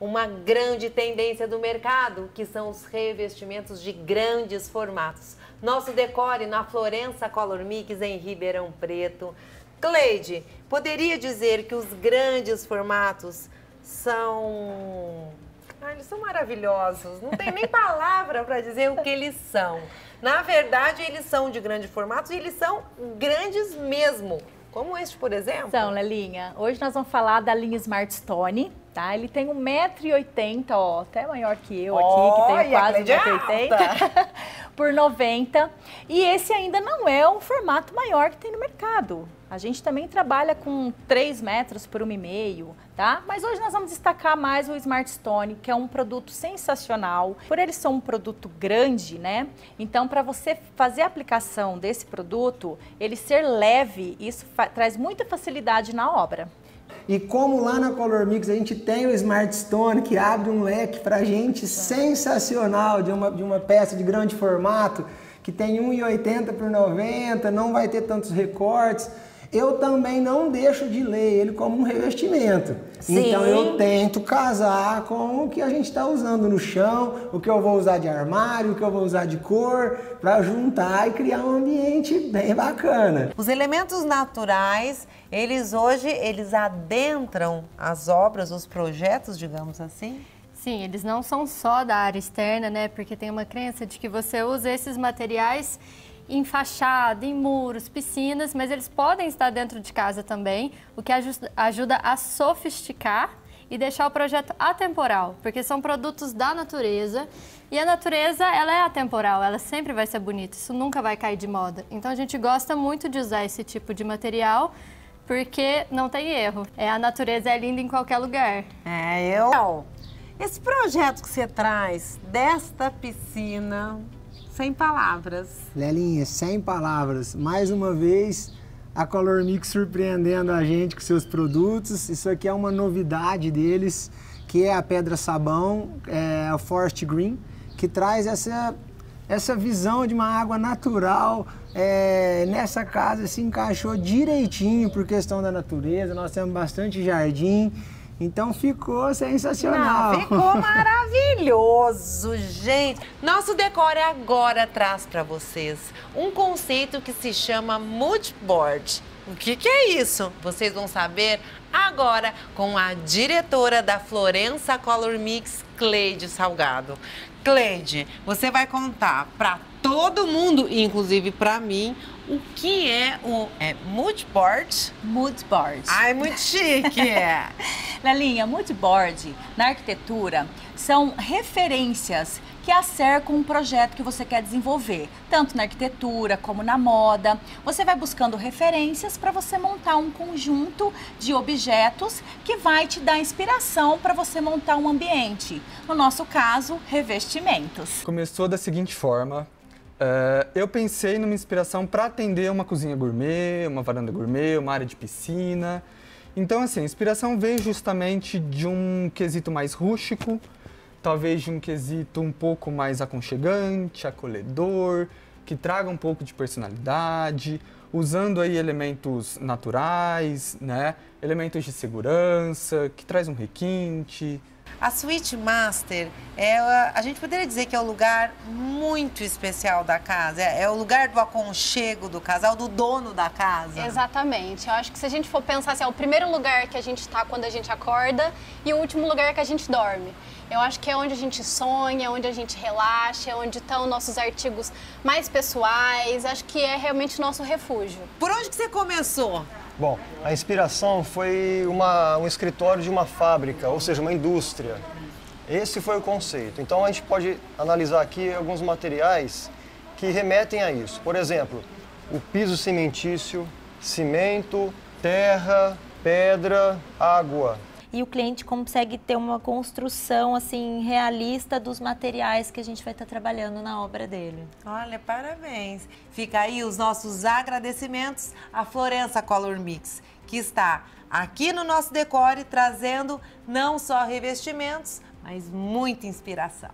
uma grande tendência do mercado, que são os revestimentos de grandes formatos. Nosso decore na Florença Color Mix em Ribeirão Preto. Cleide, poderia dizer que os grandes formatos são. Ah, eles são maravilhosos. Não tem nem palavra para dizer o que eles são. Na verdade, eles são de grande formato e eles são grandes mesmo. Como este, por exemplo? São, Lelinha. Hoje nós vamos falar da linha Smart Stone, tá? Ele tem 1,80m, ó, até maior que eu aqui, que tenho quase 1,80m, por 90 E esse ainda não é o formato maior que tem no mercado. A gente também trabalha com 3 metros por 1,5, tá? Mas hoje nós vamos destacar mais o Smart Stone, que é um produto sensacional. Por ele ser um produto grande, né? Então, para você fazer a aplicação desse produto, ele ser leve, isso traz muita facilidade na obra. E como lá na Color Mix a gente tem o Smart Stone que abre um leque para gente sensacional de uma, de uma peça de grande formato que tem 1,80 por 90, não vai ter tantos recortes eu também não deixo de ler ele como um revestimento. Sim. Então eu tento casar com o que a gente está usando no chão, o que eu vou usar de armário, o que eu vou usar de cor, para juntar e criar um ambiente bem bacana. Os elementos naturais, eles hoje, eles adentram as obras, os projetos, digamos assim? Sim, eles não são só da área externa, né? Porque tem uma crença de que você usa esses materiais em fachada, em muros, piscinas, mas eles podem estar dentro de casa também, o que ajuda a sofisticar e deixar o projeto atemporal, porque são produtos da natureza e a natureza ela é atemporal, ela sempre vai ser bonita, isso nunca vai cair de moda. Então a gente gosta muito de usar esse tipo de material porque não tem erro. É a natureza é linda em qualquer lugar. É eu. Esse projeto que você traz desta piscina sem palavras. Lelinha, sem palavras. Mais uma vez, a Color Mix surpreendendo a gente com seus produtos. Isso aqui é uma novidade deles, que é a pedra sabão, é a Forest Green, que traz essa, essa visão de uma água natural. É, nessa casa se encaixou direitinho por questão da natureza. Nós temos bastante jardim. Então ficou sensacional. Não, ficou maravilhoso, gente. Nosso Decore agora traz para vocês um conceito que se chama Mood Board. O que, que é isso? Vocês vão saber agora com a diretora da Florença Color Mix, Cleide Salgado. Cleide, você vai contar para todo mundo, inclusive para mim, o que é o é mood board? Mood board. Ai, muito chique, é. linha mood board, na arquitetura, são referências que acercam um projeto que você quer desenvolver, tanto na arquitetura como na moda. Você vai buscando referências para você montar um conjunto de objetos que vai te dar inspiração para você montar um ambiente. No nosso caso, revestimentos. Começou da seguinte forma: Uh, eu pensei numa inspiração para atender uma cozinha gourmet, uma varanda gourmet, uma área de piscina. Então, assim, a inspiração veio justamente de um quesito mais rústico, talvez de um quesito um pouco mais aconchegante, acolhedor, que traga um pouco de personalidade, usando aí elementos naturais, né? Elementos de segurança, que traz um requinte, a Suite Master, é, a gente poderia dizer que é o lugar muito especial da casa, é, é o lugar do aconchego do casal, do dono da casa. Exatamente. Eu acho que se a gente for pensar assim, é o primeiro lugar que a gente está quando a gente acorda e o último lugar que a gente dorme. Eu acho que é onde a gente sonha, onde a gente relaxa, é onde estão nossos artigos mais pessoais. Acho que é realmente nosso refúgio. Por onde que você começou? Bom, a inspiração foi uma, um escritório de uma fábrica, ou seja, uma indústria. Esse foi o conceito. Então a gente pode analisar aqui alguns materiais que remetem a isso. Por exemplo, o piso cimentício, cimento, terra, pedra, água e o cliente consegue ter uma construção assim realista dos materiais que a gente vai estar trabalhando na obra dele. Olha, parabéns. Fica aí os nossos agradecimentos à Florença Color Mix, que está aqui no nosso decore trazendo não só revestimentos, mas muita inspiração.